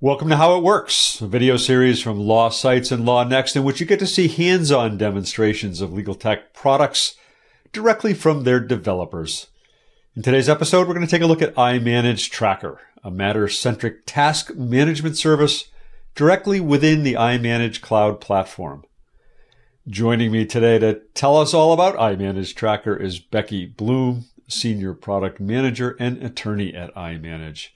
Welcome to How It Works, a video series from Law Sites and Law Next, in which you get to see hands on demonstrations of legal tech products directly from their developers. In today's episode, we're going to take a look at iManage Tracker, a matter centric task management service directly within the iManage cloud platform. Joining me today to tell us all about iManage Tracker is Becky Bloom, Senior Product Manager and Attorney at iManage.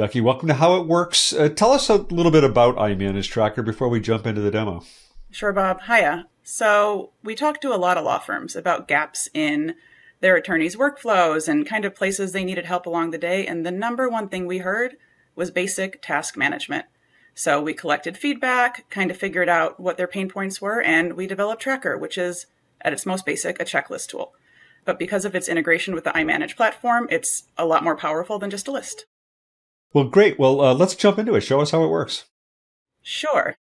Becky, welcome to How It Works. Uh, tell us a little bit about iManage Tracker before we jump into the demo. Sure, Bob. Hiya. So, we talked to a lot of law firms about gaps in their attorneys' workflows and kind of places they needed help along the day. And the number one thing we heard was basic task management. So, we collected feedback, kind of figured out what their pain points were, and we developed Tracker, which is, at its most basic, a checklist tool. But because of its integration with the iManage platform, it's a lot more powerful than just a list. Well, great. Well, uh, let's jump into it. Show us how it works. Sure.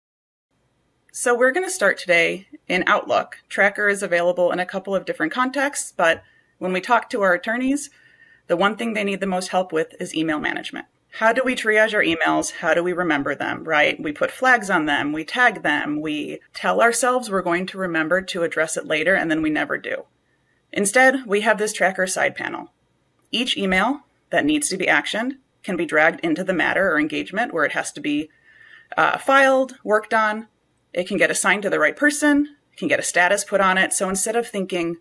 So, we're going to start today in Outlook. Tracker is available in a couple of different contexts, but when we talk to our attorneys, the one thing they need the most help with is email management. How do we triage our emails? How do we remember them, right? We put flags on them, we tag them, we tell ourselves we're going to remember to address it later, and then we never do. Instead, we have this tracker side panel. Each email that needs to be actioned can be dragged into the matter or engagement where it has to be uh, filed, worked on. It can get assigned to the right person, it can get a status put on it. So instead of thinking,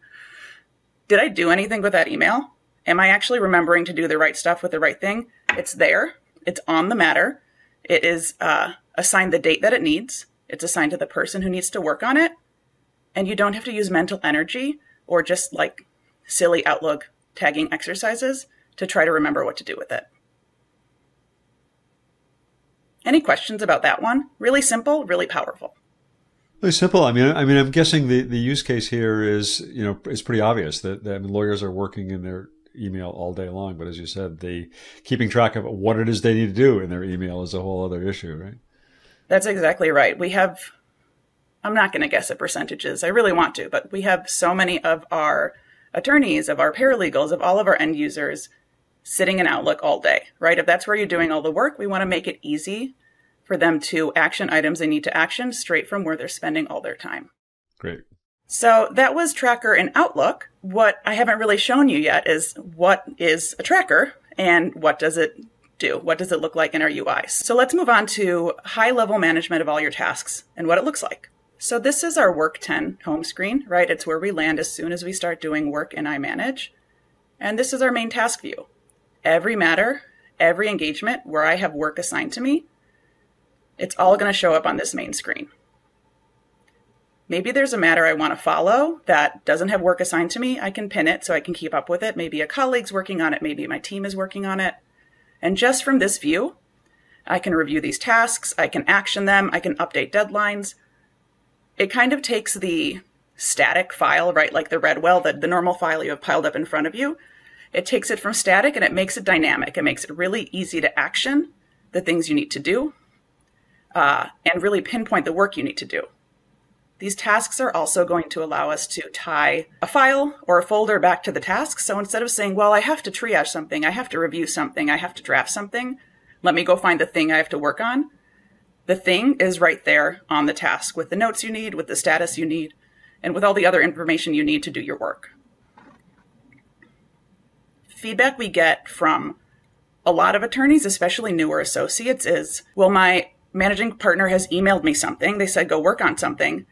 did I do anything with that email? Am I actually remembering to do the right stuff with the right thing? It's there, it's on the matter, it is uh, assigned the date that it needs, it's assigned to the person who needs to work on it, and you don't have to use mental energy or just like silly Outlook tagging exercises to try to remember what to do with it. Any questions about that one? Really simple, really powerful. Really simple. I mean, I mean, I'm guessing the, the use case here is, you know, is pretty obvious that, that I mean, lawyers are working in their email all day long, but as you said, the keeping track of what it is they need to do in their email is a whole other issue, right? That's exactly right. We have, I'm not going to guess at percentages. I really want to, but we have so many of our attorneys, of our paralegals, of all of our end users sitting in Outlook all day, right? If that's where you're doing all the work, we want to make it easy for them to action items they need to action straight from where they're spending all their time. Great. So that was Tracker in Outlook. What I haven't really shown you yet is what is a tracker and what does it do? What does it look like in our UI? So let's move on to high level management of all your tasks and what it looks like. So this is our Work 10 home screen, right? It's where we land as soon as we start doing work in iManage. And this is our main task view every matter, every engagement where I have work assigned to me, it's all going to show up on this main screen. Maybe there's a matter I want to follow that doesn't have work assigned to me. I can pin it so I can keep up with it. Maybe a colleague's working on it. Maybe my team is working on it. And just from this view, I can review these tasks. I can action them. I can update deadlines. It kind of takes the static file, right? Like the Redweld, the, the normal file you have piled up in front of you, it takes it from static and it makes it dynamic. It makes it really easy to action the things you need to do uh, and really pinpoint the work you need to do. These tasks are also going to allow us to tie a file or a folder back to the task. So instead of saying, well, I have to triage something, I have to review something, I have to draft something, let me go find the thing I have to work on. The thing is right there on the task with the notes you need, with the status you need, and with all the other information you need to do your work feedback we get from a lot of attorneys, especially newer associates, is well, my managing partner has emailed me something. They said, go work on something.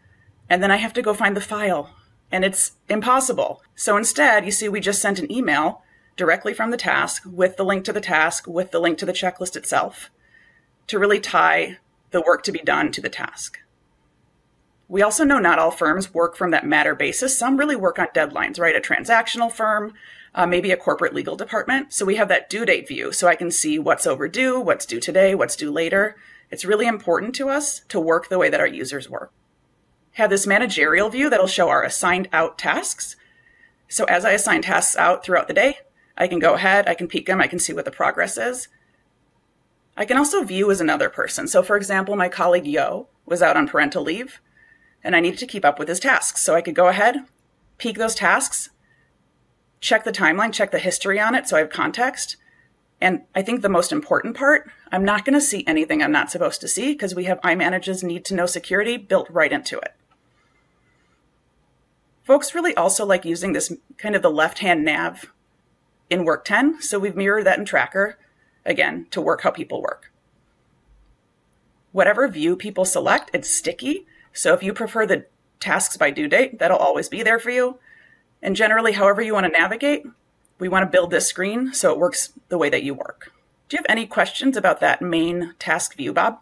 And then I have to go find the file. And it's impossible. So instead, you see, we just sent an email directly from the task with the link to the task, with the link to the checklist itself to really tie the work to be done to the task. We also know not all firms work from that matter basis. Some really work on deadlines, right? A transactional firm uh, maybe a corporate legal department. So we have that due date view. So I can see what's overdue, what's due today, what's due later. It's really important to us to work the way that our users work. Have this managerial view that'll show our assigned out tasks. So as I assign tasks out throughout the day, I can go ahead, I can peek them, I can see what the progress is. I can also view as another person. So for example, my colleague Yo was out on parental leave and I needed to keep up with his tasks. So I could go ahead, peek those tasks, check the timeline, check the history on it so I have context, And I think the most important part, I'm not going to see anything I'm not supposed to see because we have iManage's need to know security built right into it. Folks really also like using this kind of the left hand nav in Work 10. So we've mirrored that in Tracker, again, to work how people work. Whatever view people select, it's sticky. So if you prefer the tasks by due date, that'll always be there for you. And generally, however you want to navigate, we want to build this screen so it works the way that you work. Do you have any questions about that main task view, Bob?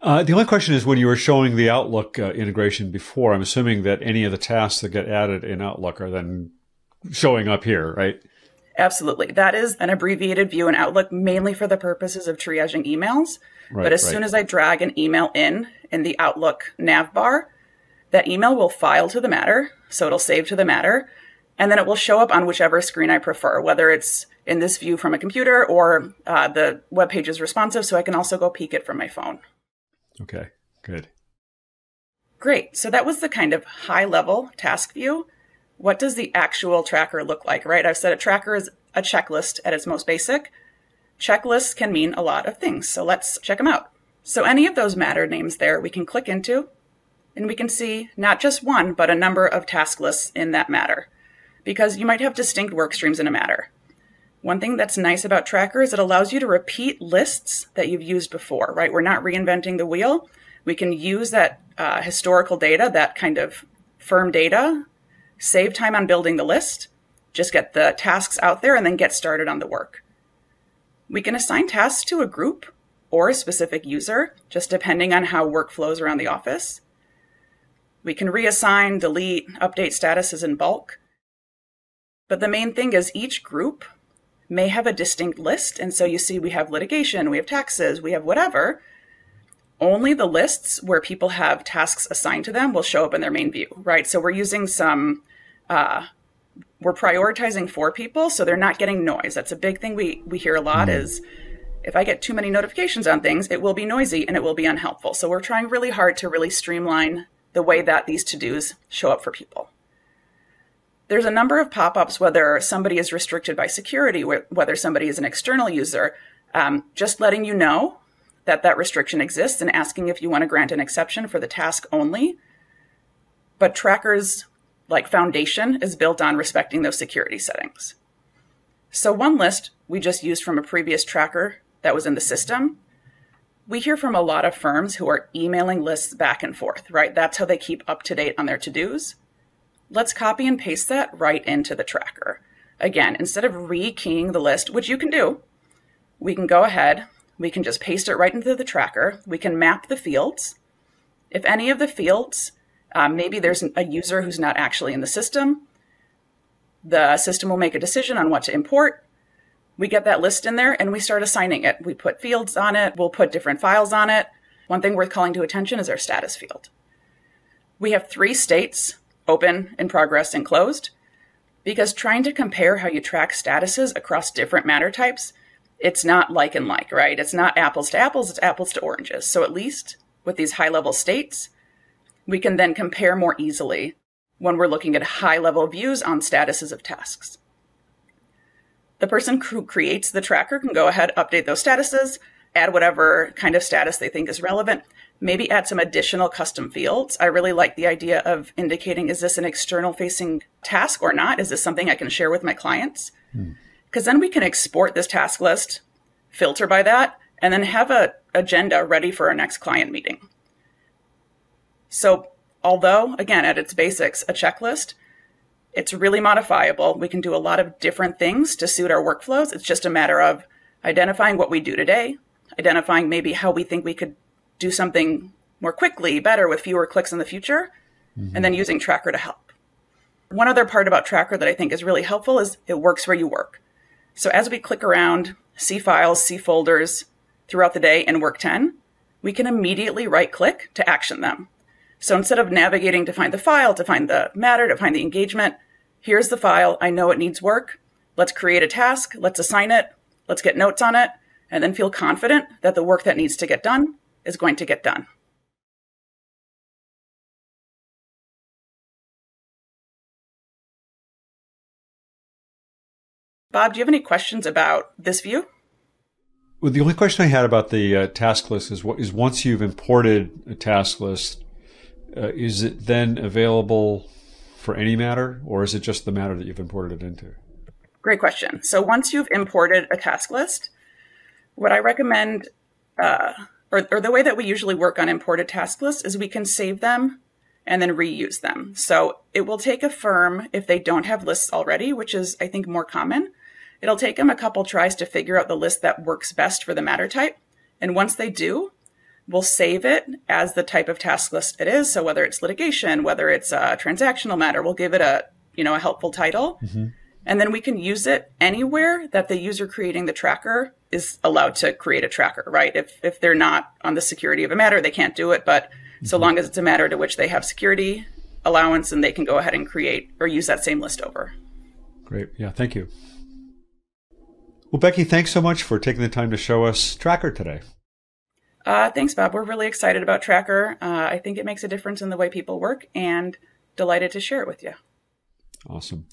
Uh, the only question is when you were showing the Outlook uh, integration before, I'm assuming that any of the tasks that get added in Outlook are then showing up here, right? Absolutely. That is an abbreviated view in Outlook mainly for the purposes of triaging emails. Right, but as right. soon as I drag an email in in the Outlook nav bar, that email will file to the matter. So it'll save to the matter and then it will show up on whichever screen I prefer, whether it's in this view from a computer or uh, the web page is responsive, so I can also go peek it from my phone. Okay, good. Great. So that was the kind of high level task view. What does the actual tracker look like, right? I've said a tracker is a checklist at its most basic. Checklists can mean a lot of things, so let's check them out. So any of those matter names there we can click into, and we can see not just one, but a number of task lists in that matter because you might have distinct work streams in a matter. One thing that's nice about Tracker is it allows you to repeat lists that you've used before, right? We're not reinventing the wheel. We can use that uh, historical data, that kind of firm data, save time on building the list, just get the tasks out there, and then get started on the work. We can assign tasks to a group or a specific user, just depending on how work flows around the office. We can reassign, delete, update statuses in bulk. But the main thing is each group may have a distinct list. And so you see, we have litigation, we have taxes, we have whatever. Only the lists where people have tasks assigned to them will show up in their main view, right? So we're using some, uh, we're prioritizing for people so they're not getting noise. That's a big thing we, we hear a lot mm. is if I get too many notifications on things, it will be noisy and it will be unhelpful. So we're trying really hard to really streamline the way that these to dos show up for people. There's a number of pop-ups whether somebody is restricted by security whether somebody is an external user um, just letting you know that that restriction exists and asking if you want to grant an exception for the task only. But trackers like foundation is built on respecting those security settings. So one list we just used from a previous tracker that was in the system we hear from a lot of firms who are emailing lists back and forth right that's how they keep up to date on their to-dos let's copy and paste that right into the tracker. Again, instead of rekeying the list, which you can do, we can go ahead, we can just paste it right into the tracker. We can map the fields. If any of the fields, um, maybe there's a user who's not actually in the system, the system will make a decision on what to import. We get that list in there and we start assigning it. We put fields on it, we'll put different files on it. One thing worth calling to attention is our status field. We have three states open, in progress, and closed. Because trying to compare how you track statuses across different matter types, it's not like and like, right? It's not apples to apples, it's apples to oranges. So at least with these high level states, we can then compare more easily when we're looking at high level views on statuses of tasks. The person who creates the tracker can go ahead, update those statuses, add whatever kind of status they think is relevant, maybe add some additional custom fields. I really like the idea of indicating is this an external facing task or not? Is this something I can share with my clients? Because hmm. then we can export this task list, filter by that, and then have a agenda ready for our next client meeting. So, although again at its basics a checklist, it's really modifiable. We can do a lot of different things to suit our workflows. It's just a matter of identifying what we do today, identifying maybe how we think we could do something more quickly, better, with fewer clicks in the future, mm-hmm. and then using Tracker to help. One other part about Tracker that I think is really helpful is it works where you work. So as we click around, see files, see folders throughout the day in Work 10, we can immediately right click to action them. So instead of navigating to find the file, to find the matter, to find the engagement, here's the file. I know it needs work. Let's create a task. Let's assign it. Let's get notes on it and then feel confident that the work that needs to get done is going to get done. Bob, do you have any questions about this view? Well, the only question I had about the uh, task list is what is once you've imported a task list, uh, is it then available for any matter, or is it just the matter that you've imported it into? Great question. So once you've imported a task list, what I recommend, uh, or, or the way that we usually work on imported task lists, is we can save them and then reuse them. So it will take a firm if they don't have lists already, which is I think more common It'll take them a couple tries to figure out the list that works best for the matter type. And once they do, we'll save it as the type of task list it is. So whether it's litigation, whether it's a transactional matter, we'll give it a, you know, a helpful title. Mm-hmm. And then we can use it anywhere that the user creating the tracker is allowed to create a tracker, right? If, if they're not on the security of a matter, they can't do it. But mm-hmm. so long as it's a matter to which they have security allowance and they can go ahead and create or use that same list over. Great. Yeah. Thank you. Well, Becky, thanks so much for taking the time to show us Tracker today. Uh, thanks, Bob. We're really excited about Tracker. Uh, I think it makes a difference in the way people work and delighted to share it with you. Awesome.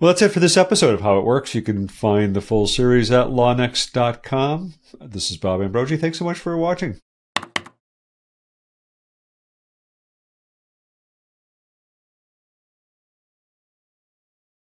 Well, that's it for this episode of How It Works. You can find the full series at lawnext.com. This is Bob Ambrogi. Thanks so much for watching.